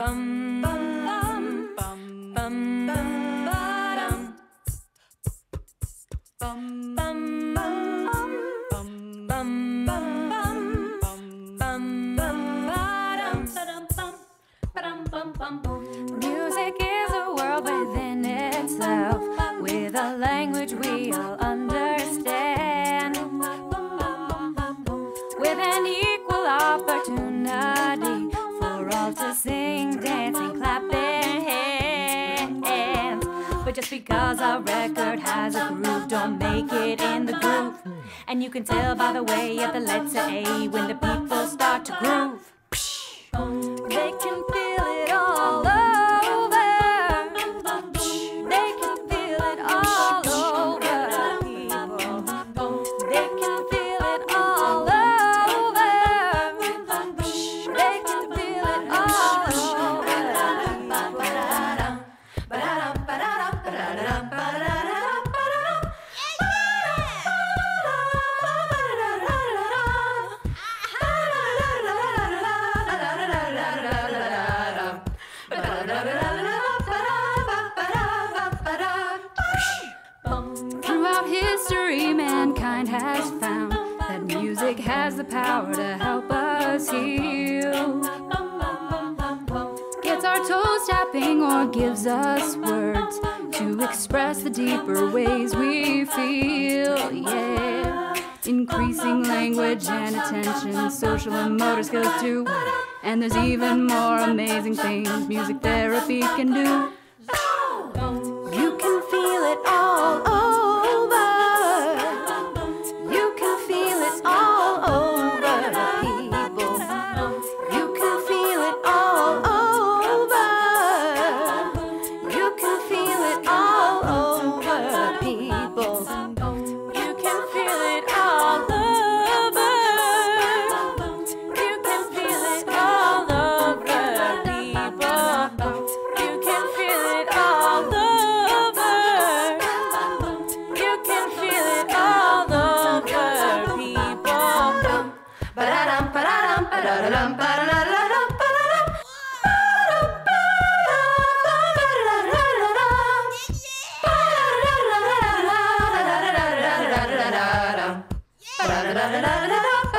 bum bum bum bum bum bum bum bum bum Music is a world within itself. With a language we all understand Because our record has a groove, don't make it in the groove. And you can tell by the way at the letter A when the people start to groove. History, mankind has found that music has the power to help us heal. Gets our toes tapping or gives us words to express the deeper ways we feel. Yeah. Increasing language and attention, social and motor skills too. And there's even more amazing things music therapy can do. Ba-da-dum, ba-da-da-da-dum, ba-da-dum. Da da da da da da da.